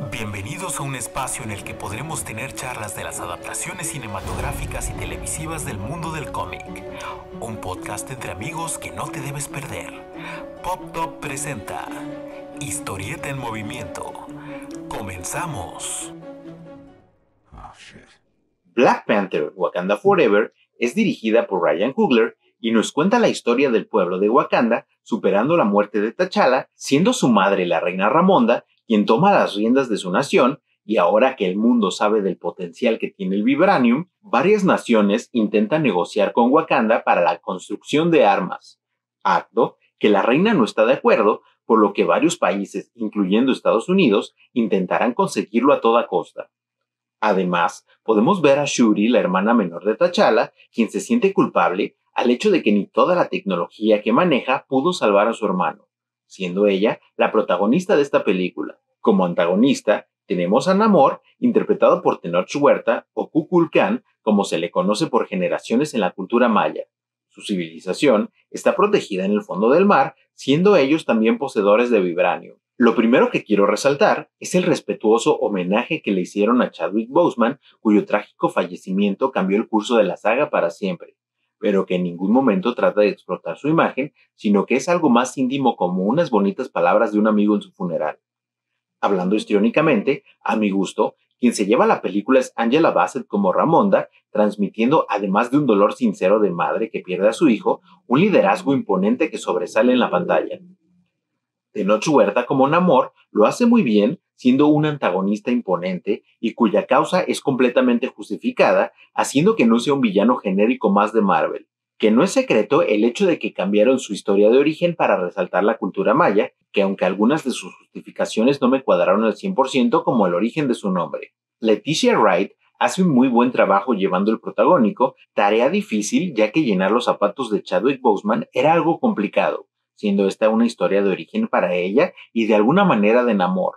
Bienvenidos a un espacio en el que podremos tener charlas de las adaptaciones cinematográficas y televisivas del mundo del cómic. Un podcast entre amigos que no te debes perder. Pop Top presenta Historieta en Movimiento. Comenzamos. Black Panther Wakanda Forever es dirigida por Ryan Coogler y nos cuenta la historia del pueblo de Wakanda superando la muerte de T'Challa, siendo su madre la reina Ramonda quien toma las riendas de su nación, y ahora que el mundo sabe del potencial que tiene el vibranium, varias naciones intentan negociar con Wakanda para la construcción de armas. Acto que la reina no está de acuerdo, por lo que varios países, incluyendo Estados Unidos, intentarán conseguirlo a toda costa. Además, podemos ver a Shuri, la hermana menor de T'Challa, quien se siente culpable al hecho de que ni toda la tecnología que maneja pudo salvar a su hermano siendo ella la protagonista de esta película. Como antagonista, tenemos a Namor, interpretado por Tenoch Huerta o Kukulkan, como se le conoce por generaciones en la cultura maya. Su civilización está protegida en el fondo del mar, siendo ellos también poseedores de vibranio. Lo primero que quiero resaltar es el respetuoso homenaje que le hicieron a Chadwick Boseman, cuyo trágico fallecimiento cambió el curso de la saga para siempre pero que en ningún momento trata de explotar su imagen, sino que es algo más íntimo como unas bonitas palabras de un amigo en su funeral. Hablando histriónicamente, a mi gusto, quien se lleva la película es Angela Bassett como Ramonda, transmitiendo, además de un dolor sincero de madre que pierde a su hijo, un liderazgo imponente que sobresale en la pantalla. Tenoch Huerta como Namor lo hace muy bien, siendo un antagonista imponente y cuya causa es completamente justificada, haciendo que no sea un villano genérico más de Marvel. Que no es secreto el hecho de que cambiaron su historia de origen para resaltar la cultura maya, que aunque algunas de sus justificaciones no me cuadraron al 100% como el origen de su nombre. Leticia Wright hace un muy buen trabajo llevando el protagónico, tarea difícil ya que llenar los zapatos de Chadwick Boseman era algo complicado, siendo esta una historia de origen para ella y de alguna manera de enamor.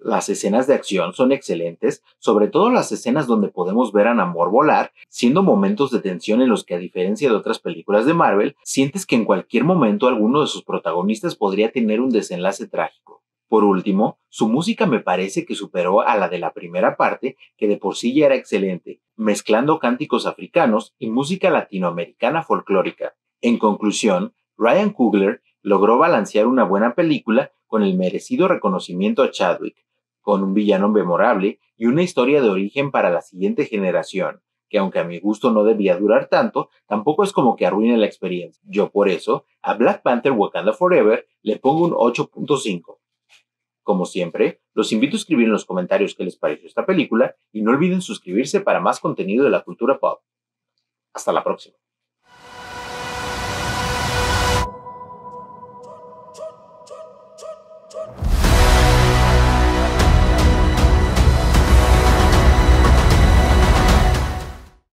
Las escenas de acción son excelentes, sobre todo las escenas donde podemos ver a Namor volar, siendo momentos de tensión en los que a diferencia de otras películas de Marvel, sientes que en cualquier momento alguno de sus protagonistas podría tener un desenlace trágico. Por último, su música me parece que superó a la de la primera parte, que de por sí ya era excelente, mezclando cánticos africanos y música latinoamericana folclórica. En conclusión, Ryan Coogler logró balancear una buena película con el merecido reconocimiento a Chadwick, con un villano memorable y una historia de origen para la siguiente generación, que aunque a mi gusto no debía durar tanto, tampoco es como que arruine la experiencia. Yo por eso, a Black Panther Wakanda Forever le pongo un 8.5. Como siempre, los invito a escribir en los comentarios qué les pareció esta película y no olviden suscribirse para más contenido de la cultura pop. Hasta la próxima.